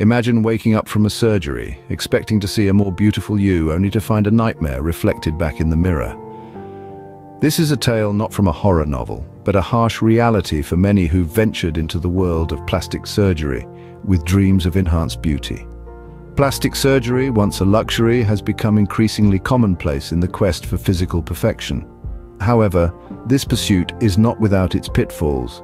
Imagine waking up from a surgery, expecting to see a more beautiful you, only to find a nightmare reflected back in the mirror. This is a tale not from a horror novel, but a harsh reality for many who ventured into the world of plastic surgery with dreams of enhanced beauty. Plastic surgery, once a luxury, has become increasingly commonplace in the quest for physical perfection. However, this pursuit is not without its pitfalls.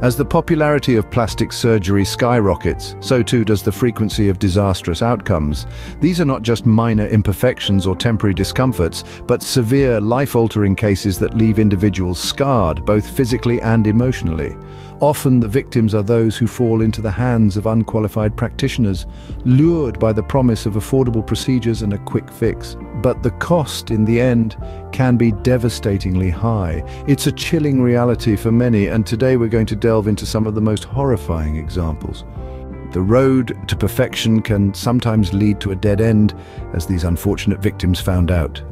As the popularity of plastic surgery skyrockets, so too does the frequency of disastrous outcomes. These are not just minor imperfections or temporary discomforts, but severe, life-altering cases that leave individuals scarred, both physically and emotionally. Often the victims are those who fall into the hands of unqualified practitioners, lured by the promise of affordable procedures and a quick fix. But the cost, in the end, can be devastatingly high. It's a chilling reality for many, and today we're going to delve into some of the most horrifying examples. The road to perfection can sometimes lead to a dead end, as these unfortunate victims found out.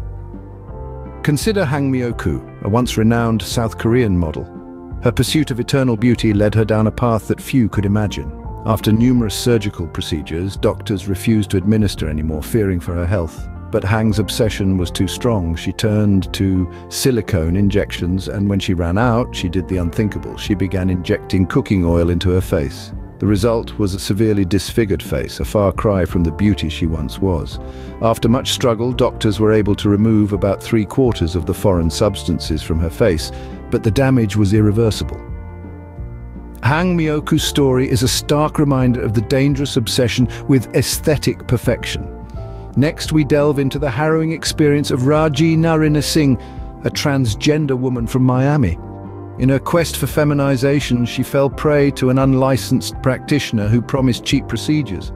Consider Hang Myo-ku, a once renowned South Korean model. Her pursuit of eternal beauty led her down a path that few could imagine. After numerous surgical procedures, doctors refused to administer anymore, fearing for her health. But Hang's obsession was too strong. She turned to silicone injections, and when she ran out, she did the unthinkable. She began injecting cooking oil into her face. The result was a severely disfigured face, a far cry from the beauty she once was. After much struggle, doctors were able to remove about three quarters of the foreign substances from her face, but the damage was irreversible. Hang Myo-ku's story is a stark reminder of the dangerous obsession with aesthetic perfection. Next, we delve into the harrowing experience of Rajee Narinesingh, a transgender woman from Miami. In her quest for feminization, she fell prey to an unlicensed practitioner who promised cheap procedures.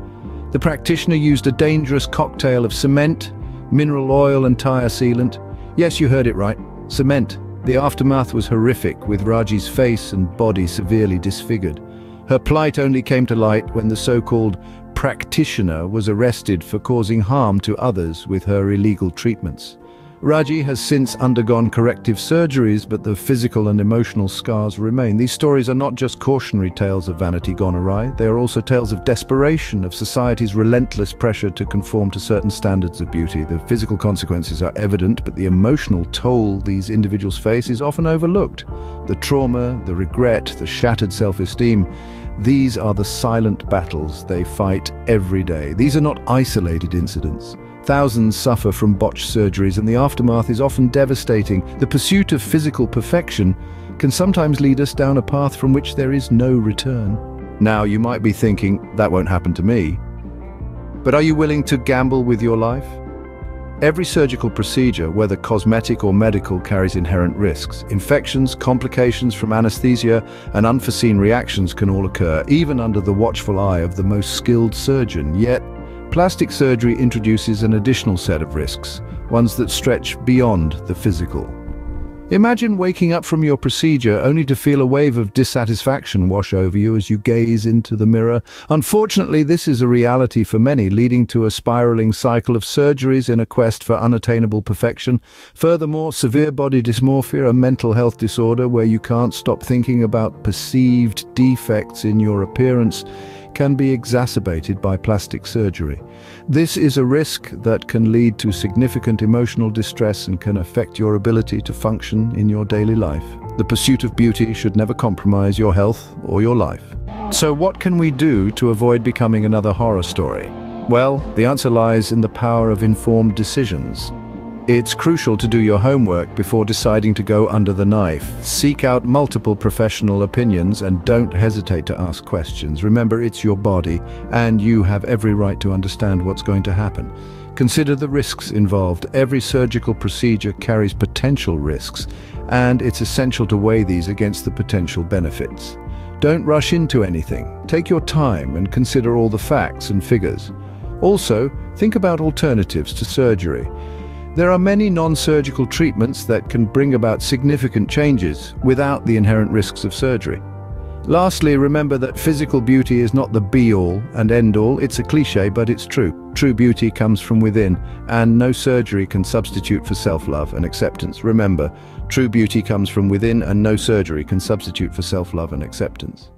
The practitioner used a dangerous cocktail of cement, mineral oil and tire sealant. Yes, you heard it right, cement. The aftermath was horrific, with Rajee's face and body severely disfigured. Her plight only came to light when the so-called practitioner was arrested for causing harm to others with her illegal treatments. Rajee has since undergone corrective surgeries, but the physical and emotional scars remain. These stories are not just cautionary tales of vanity gone awry, they are also tales of desperation, of society's relentless pressure to conform to certain standards of beauty. The physical consequences are evident, but the emotional toll these individuals face is often overlooked. The trauma, the regret, the shattered self-esteem, these are the silent battles they fight every day. These are not isolated incidents. Thousands suffer from botched surgeries and the aftermath is often devastating. The pursuit of physical perfection can sometimes lead us down a path from which there is no return. Now, you might be thinking, that won't happen to me. But are you willing to gamble with your life? Every surgical procedure, whether cosmetic or medical, carries inherent risks. Infections, complications from anesthesia, and unforeseen reactions can all occur, even under the watchful eye of the most skilled surgeon. Yet, Plastic surgery introduces an additional set of risks, ones that stretch beyond the physical. Imagine waking up from your procedure only to feel a wave of dissatisfaction wash over you as you gaze into the mirror. Unfortunately, this is a reality for many, leading to a spiraling cycle of surgeries in a quest for unattainable perfection. Furthermore, severe body dysmorphia, a mental health disorder where you can't stop thinking about perceived defects in your appearance, can be exacerbated by plastic surgery. This is a risk that can lead to significant emotional distress and can affect your ability to function in your daily life. The pursuit of beauty should never compromise your health or your life. So what can we do to avoid becoming another horror story? Well, the answer lies in the power of informed decisions. It's crucial to do your homework before deciding to go under the knife. Seek out multiple professional opinions and don't hesitate to ask questions. Remember, it's your body and you have every right to understand what's going to happen. Consider the risks involved. Every surgical procedure carries potential risks and it's essential to weigh these against the potential benefits. Don't rush into anything. Take your time and consider all the facts and figures. Also, think about alternatives to surgery. There are many non-surgical treatments that can bring about significant changes without the inherent risks of surgery. Lastly, remember that physical beauty is not the be-all and end-all. It's a cliche, but it's true. True beauty comes from within, and no surgery can substitute for self-love and acceptance. Remember, true beauty comes from within, and no surgery can substitute for self-love and acceptance.